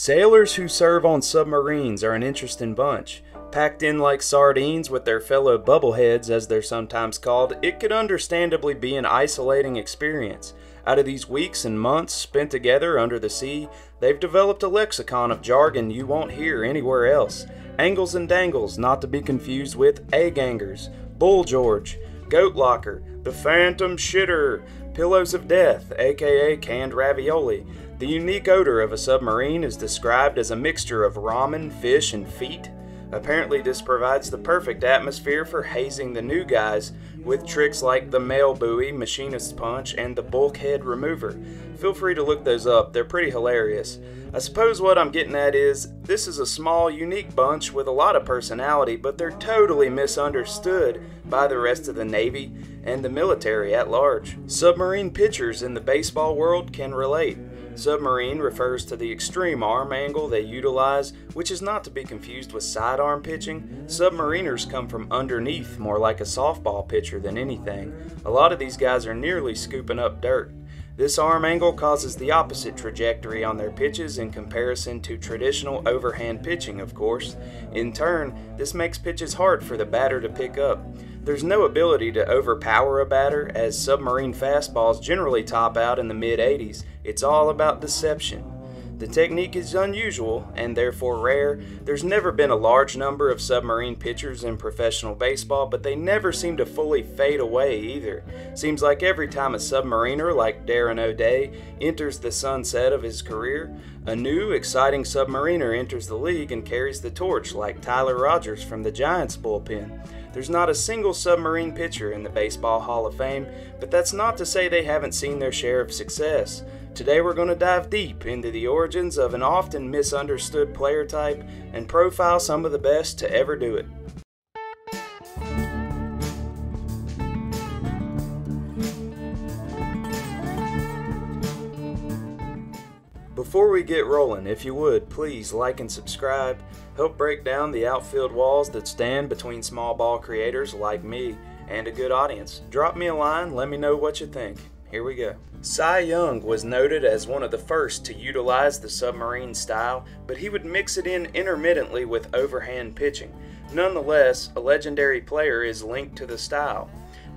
Sailors who serve on submarines are an interesting bunch. Packed in like sardines with their fellow bubbleheads, as they're sometimes called, it could understandably be an isolating experience. Out of these weeks and months spent together under the sea, they've developed a lexicon of jargon you won't hear anywhere else. Angles and dangles, not to be confused with A-gangers, Bull George, Goat Locker, the Phantom Shitter, Pillows of Death, aka canned ravioli. The unique odor of a submarine is described as a mixture of ramen, fish, and feet. Apparently, this provides the perfect atmosphere for hazing the new guys with tricks like the mail buoy, machinist's punch, and the bulkhead remover. Feel free to look those up, they're pretty hilarious. I suppose what I'm getting at is this is a small, unique bunch with a lot of personality, but they're totally misunderstood by the rest of the Navy and the military at large. Submarine pitchers in the baseball world can relate. Submarine refers to the extreme arm angle they utilize, which is not to be confused with sidearm pitching. Submariners come from underneath, more like a softball pitcher than anything. A lot of these guys are nearly scooping up dirt. This arm angle causes the opposite trajectory on their pitches in comparison to traditional overhand pitching, of course. In turn, this makes pitches hard for the batter to pick up. There's no ability to overpower a batter, as submarine fastballs generally top out in the mid 80s. It's all about deception. The technique is unusual and therefore rare. There's never been a large number of submarine pitchers in professional baseball, but they never seem to fully fade away either. Seems like every time a submariner like Darren O'Day enters the sunset of his career, a new, exciting submariner enters the league and carries the torch like Tyler Rogers from the Giants bullpen. There's not a single submarine pitcher in the Baseball Hall of Fame, but that's not to say they haven't seen their share of success. Today we're going to dive deep into the origins of an often misunderstood player type and profile some of the best to ever do it. Before we get rolling, if you would, please like and subscribe. Help break down the outfield walls that stand between small ball creators like me and a good audience. Drop me a line, let me know what you think. Here we go. Cy Young was noted as one of the first to utilize the submarine style, but he would mix it in intermittently with overhand pitching. Nonetheless, a legendary player is linked to the style.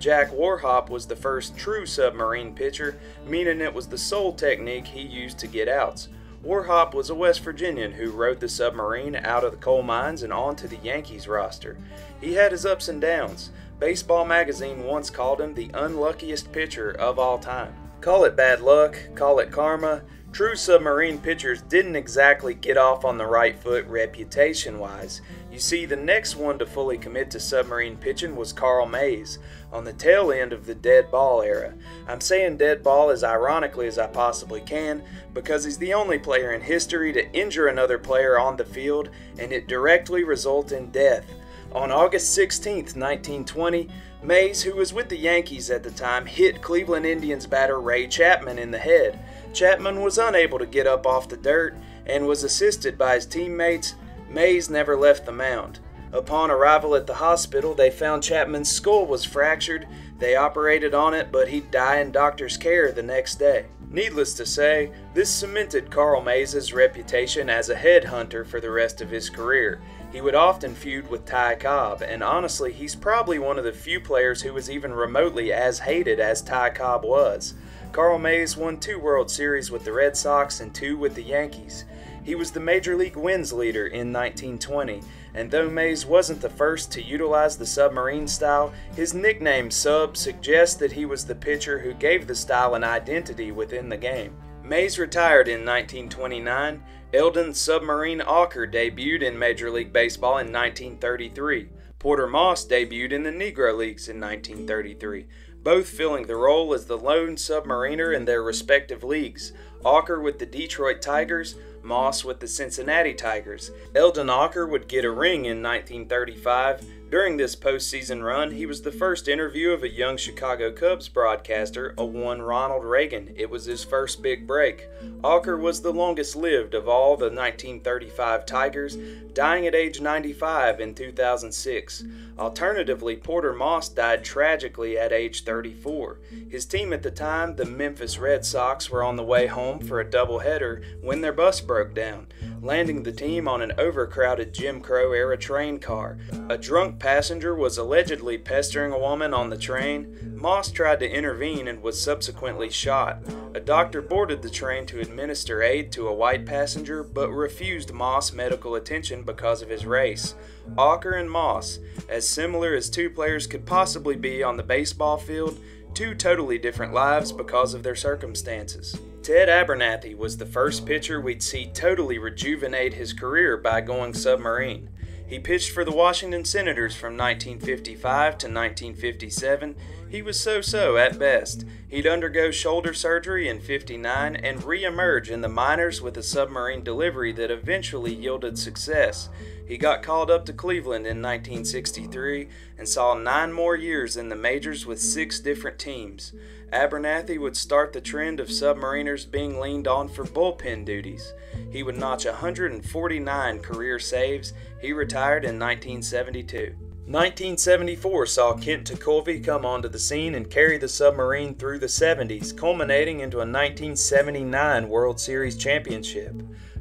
Jack Warhop was the first true submarine pitcher, meaning it was the sole technique he used to get outs. Warhop was a West Virginian who rode the submarine out of the coal mines and onto the Yankees roster. He had his ups and downs. Baseball magazine once called him the unluckiest pitcher of all time. Call it bad luck, call it karma. True submarine pitchers didn't exactly get off on the right foot reputation wise. You see, the next one to fully commit to submarine pitching was Carl Mays, on the tail end of the dead ball era. I'm saying dead ball as ironically as I possibly can because he's the only player in history to injure another player on the field and it directly result in death. On August 16, 1920, Mays, who was with the Yankees at the time, hit Cleveland Indians batter Ray Chapman in the head. Chapman was unable to get up off the dirt and was assisted by his teammates. Mays never left the mound. Upon arrival at the hospital, they found Chapman's skull was fractured. They operated on it, but he'd die in doctor's care the next day. Needless to say, this cemented Carl Mays' reputation as a headhunter for the rest of his career. He would often feud with Ty Cobb, and honestly, he's probably one of the few players who was even remotely as hated as Ty Cobb was. Carl Mays won two World Series with the Red Sox and two with the Yankees. He was the Major League wins leader in 1920, and though Mays wasn't the first to utilize the submarine style, his nickname Sub suggests that he was the pitcher who gave the style an identity within the game. Mays retired in 1929 Elden Submarine Auker debuted in Major League Baseball in 1933. Porter Moss debuted in the Negro Leagues in 1933, both filling the role as the lone submariner in their respective leagues. Auker with the Detroit Tigers, Moss with the Cincinnati Tigers. Elden Auker would get a ring in 1935, During this postseason run, he was the first interview of a young Chicago Cubs broadcaster, a one Ronald Reagan. It was his first big break. Auker was the longest lived of all the 1935 Tigers, dying at age 95 in 2006. Alternatively, Porter Moss died tragically at age 34. His team at the time, the Memphis Red Sox, were on the way home for a doubleheader when their bus broke down, landing the team on an overcrowded Jim Crow era train car. A drunk passenger was allegedly pestering a woman on the train. Moss tried to intervene and was subsequently shot. A doctor boarded the train to administer aid to a white passenger but refused Moss medical attention because of his race. Auker and Moss, as similar as two players could possibly be on the baseball field, two totally different lives because of their circumstances. Ted Abernathy was the first pitcher we'd see totally rejuvenate his career by going submarine. He pitched for the Washington Senators from 1955 to 1957. He was so so at best. He'd undergo shoulder surgery in 59 and re emerge in the minors with a submarine delivery that eventually yielded success. He got called up to Cleveland in 1963 and saw nine more years in the majors with six different teams. Abernathy would start the trend of submariners being leaned on for bullpen duties. He would notch 149 career saves. He retired in 1972. 1974 saw Kent Tekulve come onto the scene and carry the submarine through the 70s, culminating into a 1979 World Series championship.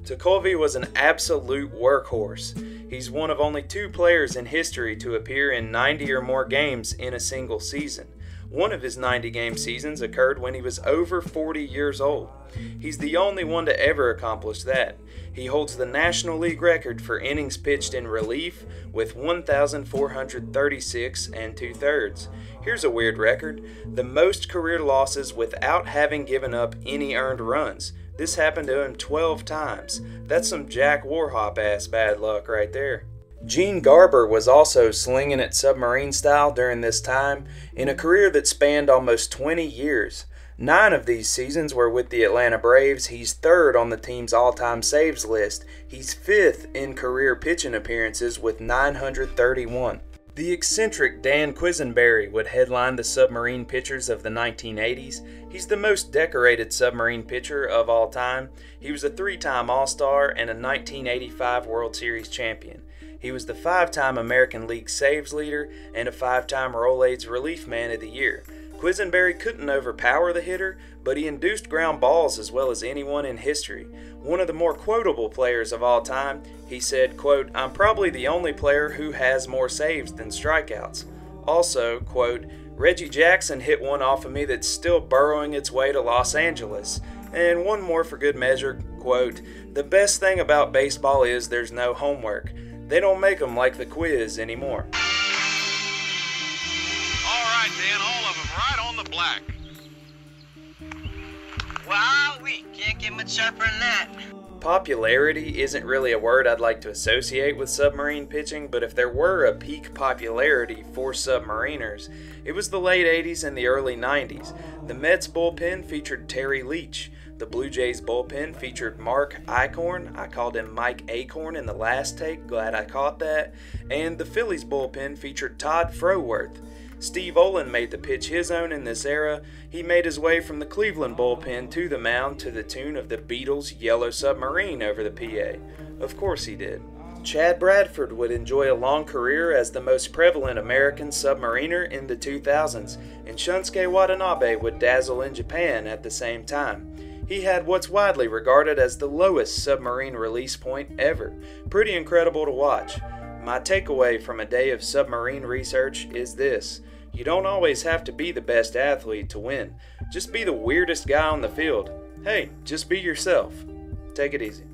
Tekulve was an absolute workhorse. He's one of only two players in history to appear in 90 or more games in a single season. One of his 90 game seasons occurred when he was over 40 years old. He's the only one to ever accomplish that. He holds the National League record for innings pitched in relief with 1,436 and two thirds. Here's a weird record the most career losses without having given up any earned runs. This happened to him 12 times. That's some Jack Warhop ass bad luck right there. Gene Garber was also slinging it submarine style during this time in a career that spanned almost 20 years. Nine of these seasons were with the Atlanta Braves. He's third on the team's all time saves list. He's fifth in career pitching appearances with 931. The eccentric Dan Quisenberry would headline the submarine pitchers of the 1980s. He's the most decorated submarine pitcher of all time. He was a three time All Star and a 1985 World Series champion. He was the five time American League saves leader and a five time Rolaids Relief Man of the Year. Quisenberry couldn't overpower the hitter, but he induced ground balls as well as anyone in history. One of the more quotable players of all time, he said, quote, I'm probably the only player who has more saves than strikeouts. Also, quote, Reggie Jackson hit one off of me that's still burrowing its way to Los Angeles. And one more for good measure, quote, The best thing about baseball is there's no homework. They don't make them like the quiz anymore. All right, Dan, all of them right on the black. Wow, we can't get much sharper than that. Popularity isn't really a word I'd like to associate with submarine pitching, but if there were a peak popularity for submariners, it was the late 80s and the early 90s. The Mets bullpen featured Terry Leach. The Blue Jays bullpen featured Mark Eichhorn. I called him Mike Acorn in the last take, glad I caught that. And the Phillies bullpen featured Todd Frohwirth. Steve Olin made the pitch his own in this era. He made his way from the Cleveland bullpen to the mound to the tune of the Beatles' Yellow Submarine over the PA. Of course he did. Chad Bradford would enjoy a long career as the most prevalent American submariner in the 2000s, and Shunsuke Watanabe would dazzle in Japan at the same time. He had what's widely regarded as the lowest submarine release point ever. Pretty incredible to watch. My takeaway from a day of submarine research is this you don't always have to be the best athlete to win. Just be the weirdest guy on the field. Hey, just be yourself. Take it easy.